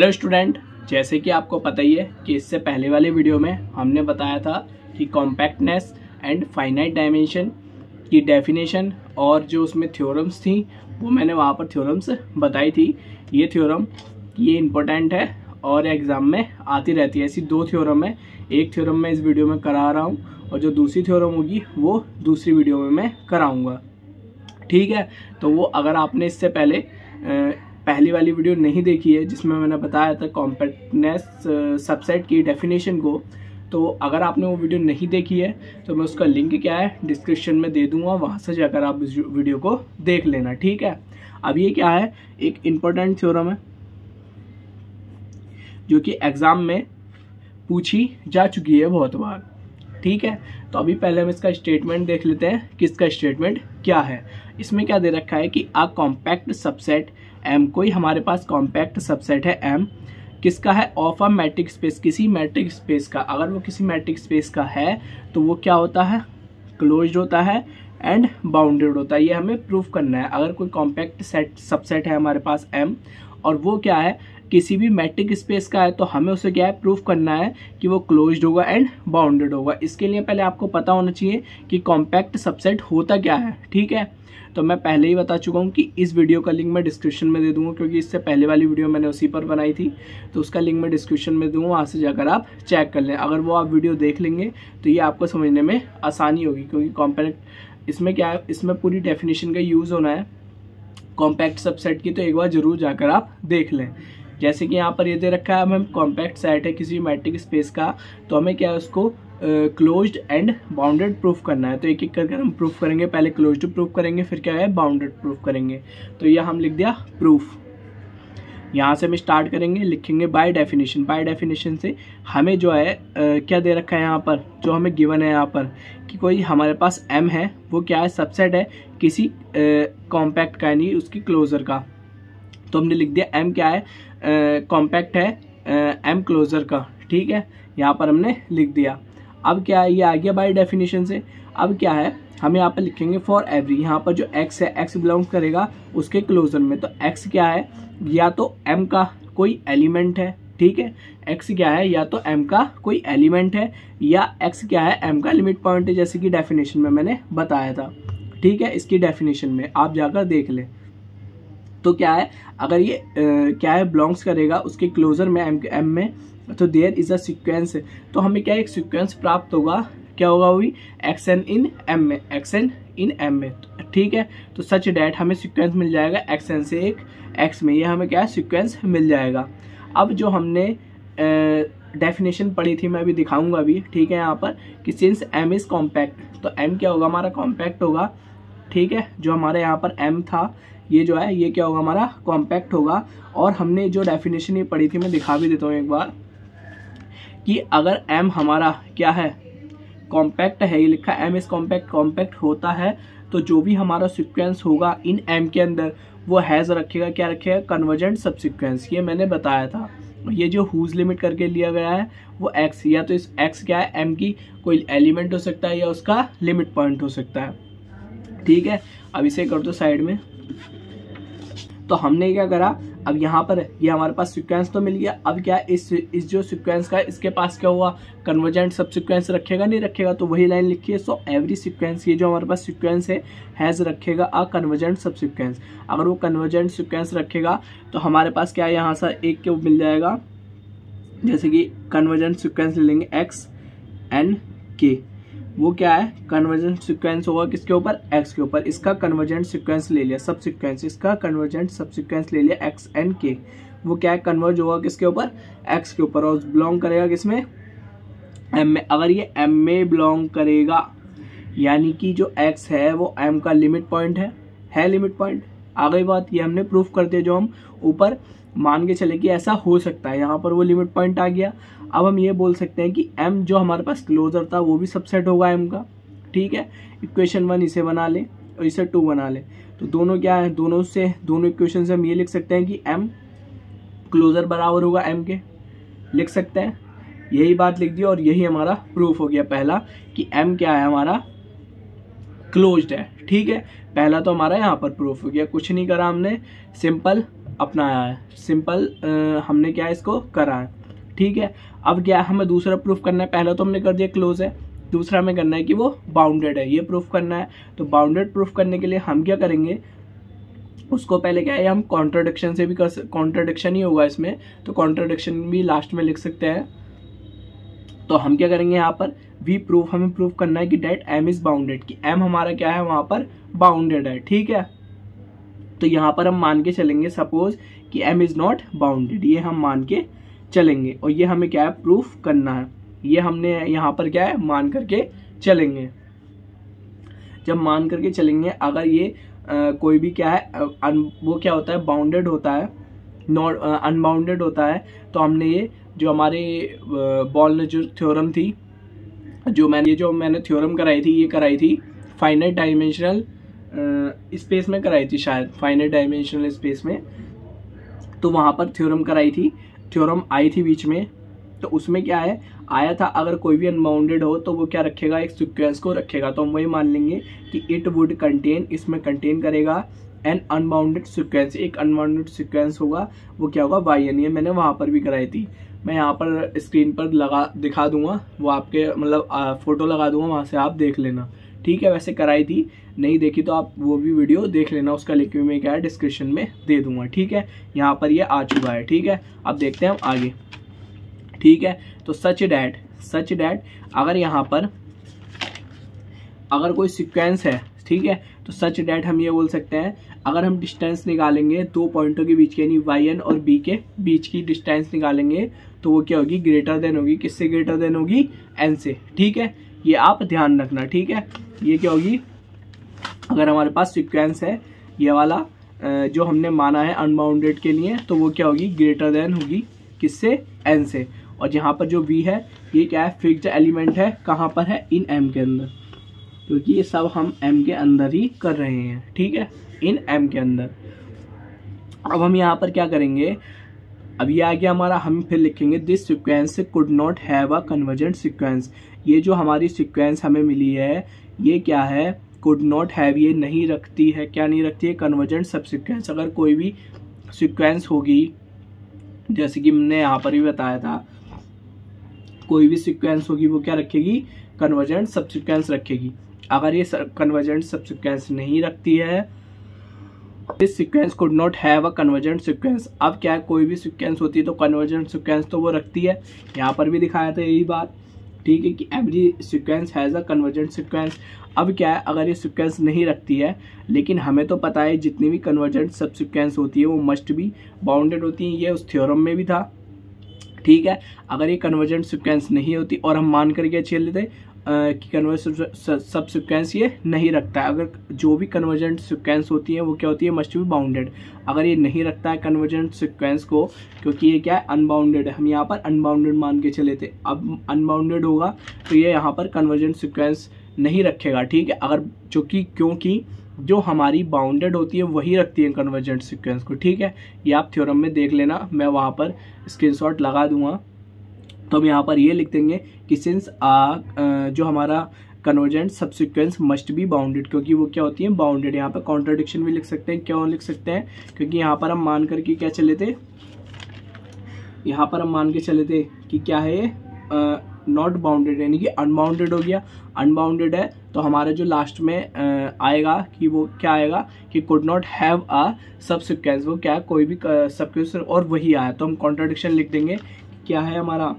Hello student, जैसे कि आपको पता ही है कि इससे पहले वाले वीडियो में हमने बताया था कि कॉम्पैक्टनेस एंड फाइनाइट डायमेंशन की डेफिनेशन और जो उसमें थ्योरम्स थी, वो मैंने वहाँ पर थ्योरम्स बताई थी। ये थ्योरम ये इम्पोर्टेंट है और एग्ज़ाम में आती रहती है। ऐसी दो थ्योरम है। एक थ्योरम मैं इस वीडियो में करा रहा हूँ और जो दूसरी थ्योरम होगी, वो दूसरी वीडियो में मैं कराऊँगा। ठीक है? तो वो अगर आपने इससे पहले पहली वाली वीडियो नहीं देखी है, जिसमें मैंने बताया था कॉम्पैक्टनेस सबसेट की डेफिनेशन को। तो अगर आपने वो वीडियो नहीं देखी है तो मैं उसका लिंक क्या है डिस्क्रिप्शन में दे दूँगा, वहाँ से जाकर आप इस वीडियो को देख लेना, ठीक है? अब ये क्या है, एक इम्पोर्टेंट थ्योरम है, जो कि एग्ज़ाम में पूछी जा चुकी है बहुत बार। ठीक है? तो अभी पहले हम इसका स्टेटमेंट देख लेते हैं कि इसका स्टेटमेंट क्या है? इसमें क्या दे रखा है कि अ कॉम्पैक्ट सबसेट एम कोई हमारे पास कॉम्पैक्ट सबसेट है एम किसका है? ऑफ़ अ मैट्रिक स्पेस किसी मैट्रिक स्पेस का। अगर वो किसी मैट्रिक स्पेस का है तो वो क्या होता है? क्लोज होता है एंड बाउंडेड होता है। ये हमें प्रूफ करना है। अगर कोई कॉम्पैक्ट सेट सबसेट है हमारे पास एम और वो क्या है, किसी भी मैट्रिक स्पेस का है तो हमें उसे क्या है प्रूफ करना है कि वो क्लोज्ड होगा एंड बाउंडेड होगा। इसके लिए पहले आपको पता होना चाहिए कि कॉम्पैक्ट सबसेट होता क्या है, ठीक है? तो मैं पहले ही बता चुका हूँ कि इस वीडियो का लिंक मैं डिस्क्रिप्शन में दे दूँगा, क्योंकि इससे पहले वाली वीडियो मैंने उसी पर बनाई थी। तो उसका लिंक मैं डिस्क्रिप्शन में दूँगा, वहाँ से जाकर आप चेक कर लें। अगर वो आप वीडियो देख लेंगे तो ये आपको समझने में आसानी होगी, क्योंकि कॉम्पैक्ट इसमें क्या है, इसमें पूरी डेफिनेशन का यूज़ होना है। कॉम्पैक्ट सबसेट की तो एक बार ज़रूर जाकर आप देख लें। जैसे कि यहाँ पर ये दे रखा है हमें कॉम्पैक्ट सेट है किसी भी मैट्रिक स्पेस का तो हमें क्या है उसको क्लोज्ड एंड बाउंडेड प्रूफ करना है। तो एक एक करके हम प्रूफ करेंगे, पहले क्लोज्ड प्रूफ करेंगे, फिर क्या है बाउंडेड प्रूफ करेंगे। तो यह हम लिख दिया प्रूफ यहाँ से हम स्टार्ट करेंगे लिखेंगे बाय डेफिनेशन बाय डेफिनेशन से हमें जो है आ, क्या दे रखा है यहाँ पर? जो हमें गिवन है यहाँ पर कि कोई हमारे पास एम है वो क्या है? सबसेट है किसी कॉम्पैक्ट का यानी उसकी क्लोजर का। तो हमने लिख दिया एम क्या है? कॉम्पैक्ट है एम क्लोजर का। ठीक है? यहाँ पर हमने लिख दिया। अब क्या है? ये आ गया बाई डेफिनेशन से। अब क्या है? हम यहाँ पर लिखेंगे फॉर एवरी यहाँ पर जो एक्स है एक्स बिलोंग करेगा उसके क्लोजर में। तो एक्स क्या है? या तो एम का कोई एलिमेंट है ठीक है? एक्स क्या है? या तो एम का कोई एलिमेंट है या एक्स क्या है? एम का लिमिट पॉइंट है जैसे कि डेफिनेशन में मैंने बताया था। ठीक है? इसकी डेफिनेशन में। आप जाकर देख लें। तो क्या है? अगर ये आ, क्या है? बिलोंग्स करेगा उसके क्लोजर में एम एम में तो देयर इज़ अ सिक्वेंस तो हमें क्या एक सिक्वेंस प्राप्त होगा? क्या होगा वही एक्स एन इन एम में एक्स एन इन एम में। ठीक है? तो सच डैट हमें सिक्वेंस मिल जाएगा एक्स एन से एक एक्स में। ये हमें क्या? है सिक्वेंस मिल जाएगा। अब जो हमने डेफिनेशन पढ़ी थी, मैं अभी दिखाऊँगा अभी। ठीक है यहाँ पर? कि सिंस एम इज़ कॉम्पैक्ट तो एम क्या होगा? हमारा कॉम्पैक्ट होगा। ठीक है? जो हमारे यहाँ पर एम था, ये जो है, ये क्या होगा? हमारा कॉम्पैक्ट होगा। और हमने जो डेफिनेशन ये पढ़ी थी, मैं दिखा भी देता हूँ एक बार कि अगर एम हमारा क्या है? कॉम्पैक्ट है, ये लिखा एम इस कॉम्पैक्ट कॉम्पैक्ट होता है तो जो भी हमारा सिक्वेंस होगा इन एम के अंदर, वो हैज़ रखेगा, क्या रखेगा? कन्वर्जेंट सब सिक्वेंस ये मैंने बताया था। ये जो हुज लिमिट करके लिया गया है, वो एक्स या तो इस एक्स क्या है एम की कोई एलिमेंट हो सकता है, या उसका लिमिट पॉइंट हो सकता है। ठीक है, अब इसे कर दो साइड में। तो हमने क्या करा? अब यहाँ पर ये यह हमारे पास सिक्वेंस तो मिल गया। अब क्या इस इस जो सिक्वेंस का इसके पास क्या हुआ? कन्वर्जेंट सब सिक्वेंस रखेगा, नहीं रखेगा? तो वही लाइन लिखिए। सो एवरी सिक्वेंस ये जो हमारे पास सिक्वेंस है हैज़ रखेगा अ कन्वर्जेंट सब सिक्वेंस अगर वो कन्वर्जेंट सिक्वेंस रखेगा तो हमारे पास क्या है यहाँ से एक के मिल जाएगा? जैसे कि कन्वर्जेंट सिक्वेंस ले लेंगे एक्स एन के वो क्या है? कन्वर्जेंट सिक्वेंस होगा किसके ऊपर? एक्स के ऊपर। इसका कन्वर्जेंट सिक्वेंस ले लिया सब सिक्वेंस इसका कन्वर्जेंट सब सिक्वेंस ले लिया एक्स एंड के वो क्या है? कन्वर्ज होगा किसके ऊपर? एक्स के ऊपर। और बिलोंग करेगा किसमें? एम में। अगर ये एम में बिलोंग करेगा, यानी कि जो एक्स है, वो एम का लिमिट पॉइंट है। है लिमिट पॉइंट आ गई बात ये हमने प्रूफ कर दिया जो हम ऊपर मान के चले कि ऐसा हो सकता है। यहाँ पर वो लिमिट पॉइंट आ गया। अब हम ये बोल सकते हैं कि एम जो हमारे पास क्लोजर था, वो भी सबसेट होगा एम का। ठीक है? इक्वेशन वन इसे बना लें और इसे टू बना लें। तो दोनों क्या है? दोनों से, दोनों इक्वेशन से हम ये लिख सकते हैं कि एम क्लोजर बराबर होगा एम के। लिख सकते हैं? यही बात लिख दी और यही हमारा प्रूफ हो गया। पहला कि एम क्या है? हमारा क्लोज्ड है, ठीक है? पहला तो हमारा यहाँ पर प्रूफ हो गया, कुछ नहीं करा हमने सिंपल अपनाया है सिंपल हमने क्या इसको करा है, ठीक है? अब क्या हमें दूसरा प्रूफ करना है? पहला तो हमने कर दिया क्लोज है, दूसरा हमें करना है कि वो बाउंडेड है, ये प्रूफ करना है। तो बाउंडेड प्रूफ करने के लिए हम क्या करेंगे? उसको पहले क्या है, हम कॉन्ट्रोडिक्शन से भी कर कॉन्ट्रोडिक्शन ही होगा इसमें तो कॉन्ट्रोडिक्शन भी लास्ट में लिख सकते हैं। तो हम क्या करेंगे यहाँ पर? वी प्रूफ हमें प्रूफ करना है कि डेट एम इज़ बाउंडेड कि एम हमारा क्या है? वहाँ पर बाउंडेड है ठीक है? तो यहाँ पर हम मान के चलेंगे सपोज़ कि एम इज़ नॉट बाउंडेड ये हम मान के चलेंगे और ये हमें क्या है? प्रूफ करना है। ये हमने यहाँ पर क्या है? मान करके चलेंगे। जब मान करके चलेंगे अगर ये आ, कोई भी क्या है अन, वो क्या होता है? बाउंडेड होता है। नॉट अनबाउंडेड होता है। तो हमने ये जो हमारे बॉल जो थ्योरम थी, जो मैंने, ये जो मैंने थ्योरम कराई थी, ये कराई थी फाइनाइट डायमेंशनल स्पेस में कराई थी शायद फाइनाइट डायमेंशनल स्पेस में। तो वहाँ पर थ्योरम कराई थी, थ्योरम आई थी बीच में। तो उसमें क्या है, आया था अगर कोई भी अनबाउंडेड हो तो वो क्या रखेगा, एक सिक्वेंस को रखेगा। तो हम वही मान लेंगे कि इट वुड कंटेन इसमें कंटेन करेगा एन अनबाउंडेड सिक्वेंस एक अनबाउंडेड सिक्वेंस होगा, वो क्या होगा वाई एन ये मैंने वहाँ पर भी कराई थी। मैं यहाँ पर स्क्रीन पर लगा, दिखा दूँगा। वो आपके मतलब फ़ोटो लगा दूँगा, वहाँ से आप देख लेना। ठीक है, वैसे कराई थी, नहीं देखी तो आप वो भी वीडियो देख लेना, उसका लिंक भी मैं क्या है डिस्क्रिप्शन में दे दूँगा। ठीक है, यहाँ पर ये आ चुका है। ठीक है, अब देखते हैं हम आगे। ठीक है तो सच डैट सच डैट अगर यहाँ पर, अगर कोई सिक्वेंस है, ठीक है तो सच डैट हम ये बोल सकते हैं अगर हम डिस्टेंस निकालेंगे, दो पॉइंटों के बीच के, यानी वाई एन और बी के बीच की डिस्टेंस निकालेंगे तो वो क्या होगी? ग्रेटर देन होगी। किससे ग्रेटर देन होगी? एन से। ठीक है? ये आप ध्यान रखना, ठीक है? ये क्या होगी? अगर हमारे पास सिक्वेंस है, ये वाला जो हमने माना है अनबाउंडेड के लिए तो वो क्या होगी? ग्रेटर देन होगी। किससे? एन से। और जहाँ पर जो वी है, ये क्या है? फिक्स्ड एलिमेंट है। कहाँ पर है? इन एम के अंदर। क्योंकि ये सब हम एम के अंदर ही कर रहे हैं। ठीक है? इन एम के अंदर। अब हम यहाँ पर क्या करेंगे? अब ये आ गया हमारा, हम फिर लिखेंगे this sequence could not have a convergent sequence ये जो हमारी सिक्वेंस हमें मिली है, ये क्या है? कुड नॉट हैव ये नहीं रखती है। क्या नहीं रखती है? कन्वर्जेंट सब सिक्वेंस अगर कोई भी सिक्वेंस होगी, जैसे कि हमने यहाँ पर भी बताया था, कोई भी सिक्वेंस होगी, वो क्या रखेगी? कन्वर्जेंट सब सिक्वेंस रखेगी। अगर ये कन्वर्जेंट सब सिक्वेंस नहीं रखती है this sequence could not have a convergent sequence अब क्या है? कोई भी सिक्वेंस होती है तो कन्वर्जेंट सिक्वेंस तो वो रखती है। यहाँ पर भी दिखाया था यही बात। ठीक है कि every sequence has a convergent sequence अब क्या है? अगर ये सिक्वेंस नहीं रखती है, लेकिन हमें तो पता है जितनी भी कन्वर्जेंट सब सिक्वेंस होती है, वो मस्ट भी बाउंडेड होती हैं। ये उस थ्योरम में भी था। ठीक है? अगर ये कन्वर्जेंट सिक्वेंस नहीं होती, और हम मान करके चल लेते कि कन्वर्ज सब सिक्वेंस ये नहीं रखता है। अगर जो भी कन्वर्जेंट सिक्वेंस होती है, वो क्या होती है? मस्ट बी बाउंडेड अगर ये नहीं रखता है कन्वर्जेंट सिक्वेंस को, क्योंकि ये क्या है? अनबाउंडेड है। हम यहाँ पर अनबाउंडेड मान के चले थे। अब अनबाउंडेड होगा तो ये यहाँ पर कन्वर्जेंट सिक्वेंस नहीं रखेगा, ठीक है? अगर जो कि, क्योंकि जो हमारी बाउंडेड होती है, वही रखती है कन्वर्जेंट सिक्वेंस को, ठीक है? ये आप थ्योरम में देख लेना। मैं वहाँ पर स्क्रीनशॉट लगा दूँगा। तो हम यहाँ पर ये लिख देंगे कि सिंस आ जो हमारा convergent subsequence must be bounded क्योंकि वो क्या होती है? बाउंडेड यहाँ पर कॉन्ट्रोडिक्शन भी लिख सकते हैं क्यों लिख सकते हैं? क्योंकि यहाँ पर हम मान करके क्या चले थे? यहाँ पर हम मान के चले थे कि क्या है नॉट बाउंडेड यानी कि अनबाउंडेड हो गया। अनबाउंडेड है तो हमारा जो लास्ट में uh, आएगा कि वो क्या आएगा? कि कुड नॉट हैव अ सब सिक्वेंस वो क्या? है कोई भी सब और वही आया। तो हम कॉन्ट्राडिक्शन लिख देंगे क्या है हमारा?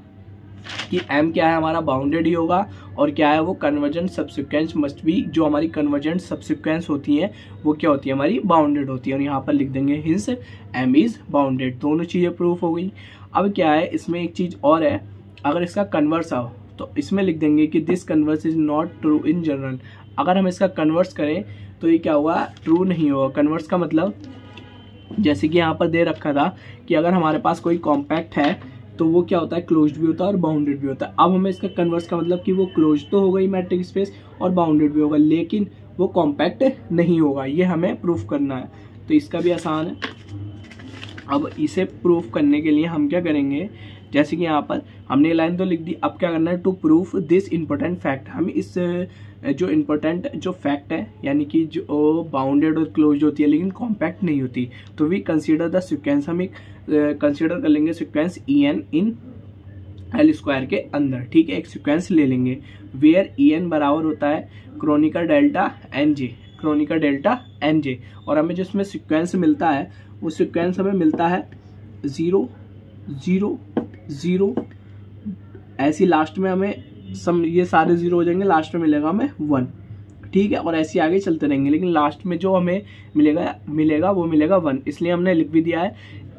कि एम क्या है हमारा बाउंडेड ही होगा और क्या है वो कन्वर्जेंट सब्सिक्वेंस मस्ट बी जो हमारी कन्वर्जेंट सब्सिक्वेंस होती है, वो क्या होती है? हमारी बाउंडेड होती है और यहाँ पर लिख देंगे हिंस एम इज़ बाउंडेड दोनों चीज़ें प्रूफ हो गई। अब क्या है, इसमें एक चीज़ और है, अगर इसका कन्वर्स आओ तो इसमें लिख देंगे कि this converse is not true in general अगर हम इसका कन्वर्स करें तो ये क्या होगा ट्रू नहीं होगा कन्वर्स का मतलब जैसे कि यहाँ पर दे रखा था कि अगर हमारे पास कोई कॉम्पैक्ट है तो वो क्या होता है? क्लोज्ड भी होता है और बाउंडेड भी होता है। अब हमें इसका कन्वर्स का मतलब कि वो क्लोज तो होगा ही मैट्रिक स्पेस और बाउंडेड भी होगा, लेकिन वो कॉम्पैक्ट नहीं होगा। ये हमें प्रूफ करना है। तो इसका भी आसान है। अब इसे प्रूफ करने के लिए हम क्या करेंगे? जैसे कि यहाँ पर हमने लाइन तो लिख दी। अब क्या करना है? To proof this important fact हम इस जो इम्पोर्टेंट जो फैक्ट है, यानी कि जो बाउंडेड और क्लोज होती है, लेकिन कॉम्पैक्ट नहीं होती तो वी कंसिडर द सिक्वेंस हम एक कंसिडर कर लेंगे sequence E N in L square के अंदर, ठीक है? एक सिक्वेंस ले लेंगे वेयर ई एन बराबर होता है Kronecker delta N J Kronecker delta N J और हमें जो इसमें सिक्वेंस मिलता है, वो सिक्वेंस हमें मिलता है ज़ीरो ज़ीरो ज़ीरो ऐसी लास्ट में हमें सम, ये सारे ज़ीरो हो जाएँगे लास्ट में मिलेगा हमें वन ठीक है? और ऐसे आगे चलते रहेंगे, लेकिन लास्ट में जो हमें मिलेगा मिलेगा, वो मिलेगा वन इसलिए हमने लिख भी दिया है,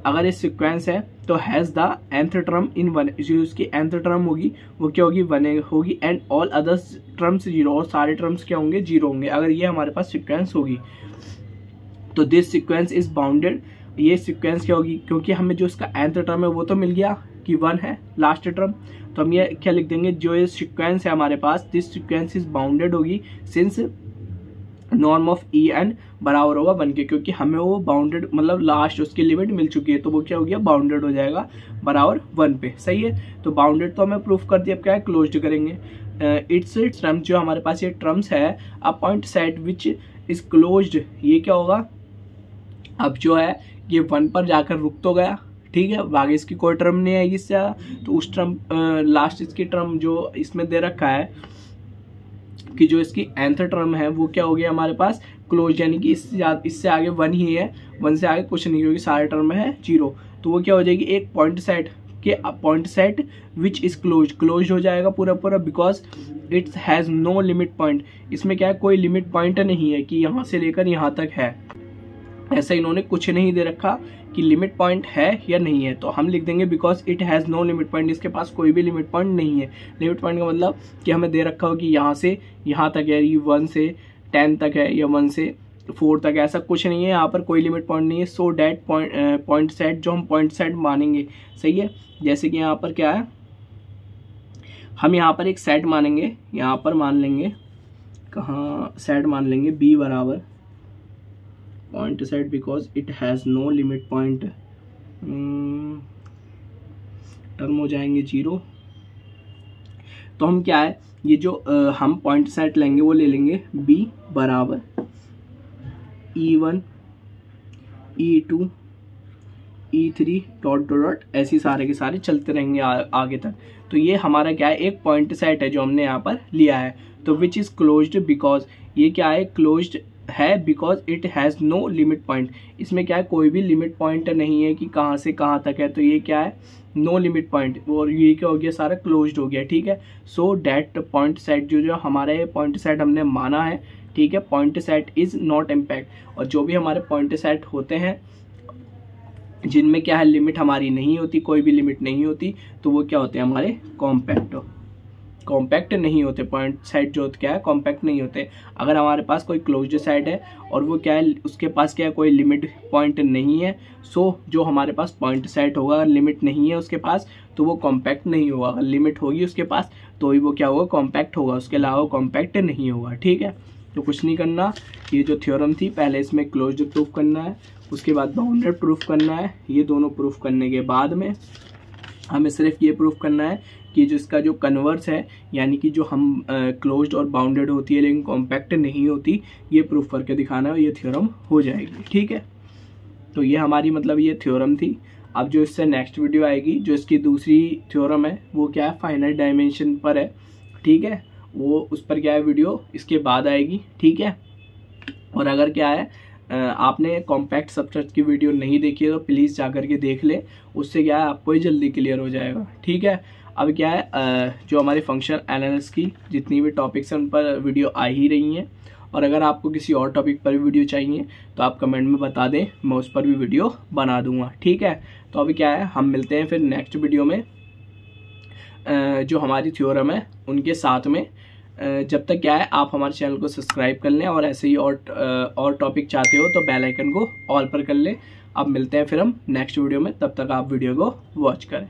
अगर ये सिक्वेंस है तो has the nth term in one जो उसकी एंथ टर्म होगी, वो क्या होगी? वन होगी and all others terms zero और सारे टर्म्स क्या होंगे? ज़ीरो होंगे। अगर ये हमारे पास सिक्वेंस होगी तो दिस सिक्वेंस इज़ बाउंडेड ये सिक्वेंस क्या होगी? क्योंकि हमें जो इसका एंथ टर्म है, वो तो मिल गया कि वन है लास्ट टर्म तो हम ये क्या लिख देंगे? जो ये सिक्वेंस है हमारे पास दिस सिक्वेंस इज़ बाउंडेड होगी since norm of E N बराबर होगा वन के क्योंकि हमें वो बाउंडेड मतलब लास्ट उसकी लिमिट मिल चुकी है तो वो क्या हो गया? बाउंडेड हो जाएगा बराबर वन पे। सही है? तो बाउंडेड तो हमें प्रूफ कर दिया अब क्या है? क्लोज करेंगे। इट्स uh, टर्म जो हमारे पास ये टर्म्स है a point set which is close ये क्या होगा? अब जो है ये वन पर जाकर रुक तो गया। ठीक है आगे इसकी कोई टर्म नहीं आएगी इससे तो उस टर्म लास्ट इसकी टर्म जो इसमें दे रखा है, कि जो इसकी एंथ टर्म है, वो क्या हो गया हमारे पास? क्लोज यानी कि इससे इससे आगे वन ही है वन से आगे कुछ नहीं, क्योंकि सारे टर्म है ज़ीरो तो वो क्या हो जाएगी? एक पॉइंट सेट के point set which is close close हो जाएगा पूरा पूरा because it's has no limit point इसमें क्या है? कोई लिमिट पॉइंट नहीं है कि यहाँ से लेकर यहाँ तक है। ऐसा इन्होंने कुछ नहीं दे रखा कि लिमिट पॉइंट है या नहीं है। तो हम लिख देंगे because it has no limit point इसके पास कोई भी लिमिट पॉइंट नहीं है। लिमिट पॉइंट का मतलब कि हमें दे रखा हो कि यहाँ से, यहाँ तक है, ये वन से टेन तक है या वन से फोर तक ऐसा कुछ नहीं है। यहाँ पर कोई लिमिट पॉइंट नहीं है। So that point point set जो हम पॉइंट सेट मानेंगे, सही है? जैसे कि यहाँ पर क्या है? हम यहाँ पर एक सेट मानेंगे, यहाँ पर मान लेंगे, कहाँ सेट मान लेंगे बी बराबर point set because it has no limit point. Term हो जाएँगे ज़ीरो तो हम क्या है? ये जो आ, हम पॉइंट सेट लेंगे वो ले लेंगे b बराबर E one E two E three dot dot dot ऐसे सारे के सारे चलते रहेंगे आ, आगे तक। तो ये हमारा क्या है? एक पॉइंट सेट है जो हमने यहाँ पर लिया है। तो विच इज़ क्लोज्ड बिकॉज़ ये क्या है? क्लोज्ड है because it has no limit point इसमें क्या है? कोई भी लिमिट पॉइंट नहीं है कि कहाँ से कहाँ तक है तो ये क्या है? नो लिमिट पॉइंट और ये क्या हो गया? सारा क्लोज्ड हो गया, ठीक है? सो डैट पॉइंट सेट जो जो हमारे पॉइंट सेट हमने माना है, ठीक है? Point set is not impact और जो भी हमारे पॉइंट सेट होते हैं, जिनमें क्या है? लिमिट हमारी नहीं होती, कोई भी लिमिट नहीं होती तो वो क्या होते हैं? हमारे कॉम्पैक्ट कॉम्पैक्ट नहीं होते पॉइंट साइड जो क्या है? कॉम्पैक्ट नहीं होते। अगर हमारे पास कोई क्लोज साइड है और वो क्या है, उसके पास क्या है, कोई लिमिट पॉइंट नहीं है सो जो हमारे पास पॉइंट साइड होगा, अगर लिमिट नहीं है उसके पास तो वो कॉम्पैक्ट नहीं होगा। अगर लिमिट होगी उसके पास तो ही वो क्या होगा? कॉम्पैक्ट होगा। उसके अलावा कॉम्पैक्ट नहीं होगा, ठीक है? तो कुछ नहीं करना। ये जो थ्योरम थी, पहले इसमें क्लोज प्रूफ करना है, उसके बाद बाउंडेड प्रूफ करना है। ये दोनों प्रूफ करने के बाद में हमें सिर्फ़ ये प्रूफ करना है कि जो इसका जो कन्वर्स है, यानी कि जो हम क्लोज्ड और बाउंडेड होती है, लेकिन कॉम्पैक्ट नहीं होती, ये प्रूफ करके दिखाना है, ये थ्योरम हो जाएगी, ठीक है? तो ये हमारी मतलब ये थ्योरम थी। अब जो इससे नेक्स्ट वीडियो आएगी, जो इसकी दूसरी थ्योरम है, वो क्या है? फाइनल डायमेंशन पर है, ठीक है? वो, उस पर क्या है वीडियो इसके बाद आएगी, ठीक है? और अगर क्या है आपने कॉम्पैक्ट सब्सट्रेट की वीडियो नहीं देखी है तो प्लीज़ जा के देख ले, उससे क्या है? आपको ही जल्दी क्लियर हो जाएगा, ठीक है? अब क्या है जो हमारे फ़ंक्शन एनालिस की जितनी भी टॉपिक्स हैं, उन पर वीडियो आ ही रही हैं। और अगर आपको किसी और टॉपिक पर भी वीडियो चाहिए तो आप कमेंट में बता दें, मैं उस पर भी वीडियो बना दूँगा। ठीक है? तो अभी क्या है, हम मिलते हैं फिर नेक्स्ट वीडियो में। जो हमारी थ्योरम है, उनके साथ में। जब तक क्या है, आप हमारे चैनल को सब्सक्राइब कर लें और ऐसे ही और और टॉपिक चाहते हो तो बेल आइकन को ऑल पर कर लें। अब मिलते हैं फिर हम नेक्स्ट वीडियो में, तब तक आप वीडियो को वॉच करें।